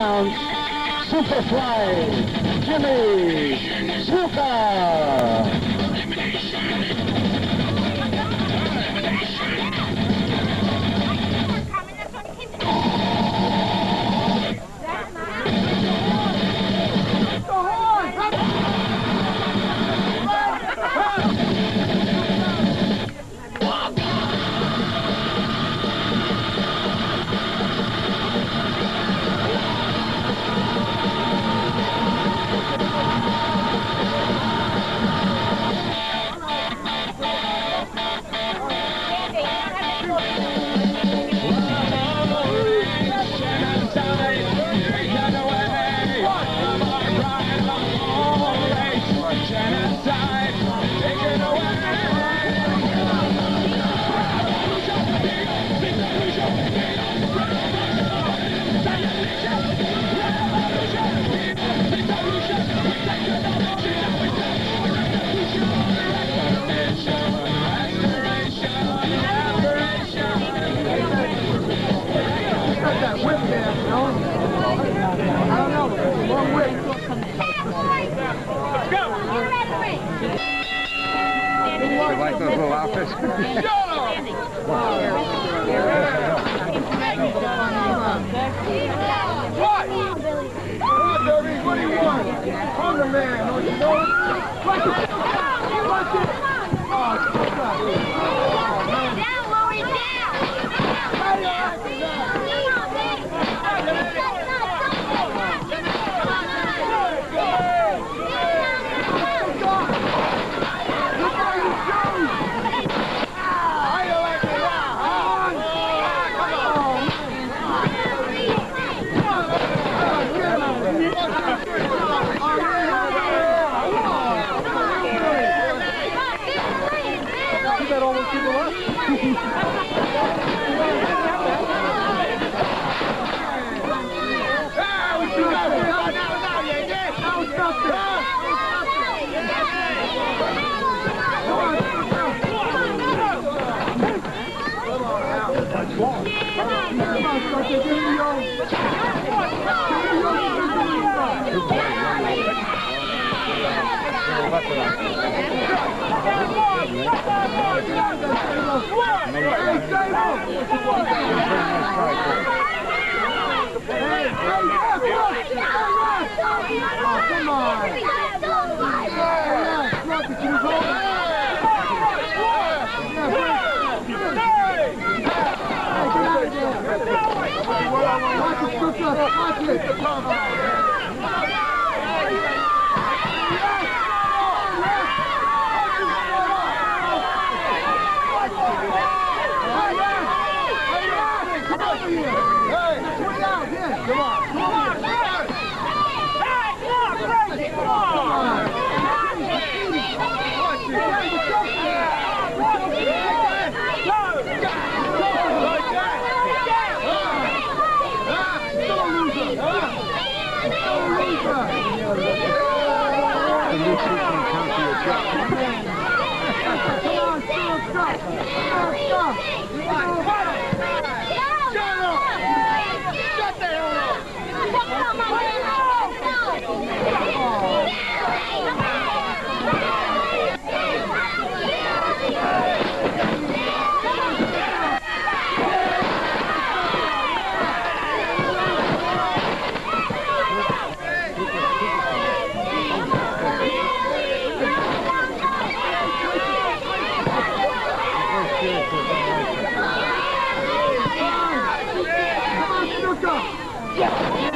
Um, Superfly Jimmy Super. What? What, Derby? What do you want? I'm the man, don't you know? Watch it. ya.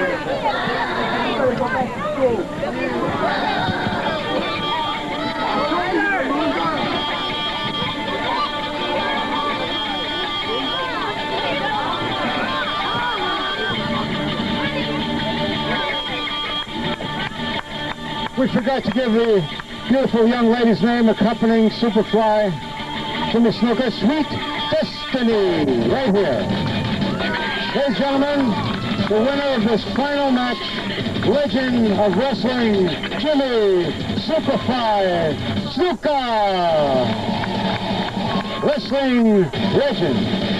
We forgot to give the beautiful young lady's name accompanying Superfly, Jimmy Snuka, Sweet Destiny, right here. Ladies and gentlemen, the winner of this final match, legend of wrestling, Jimmy Superfly Snuka. Wrestling legend.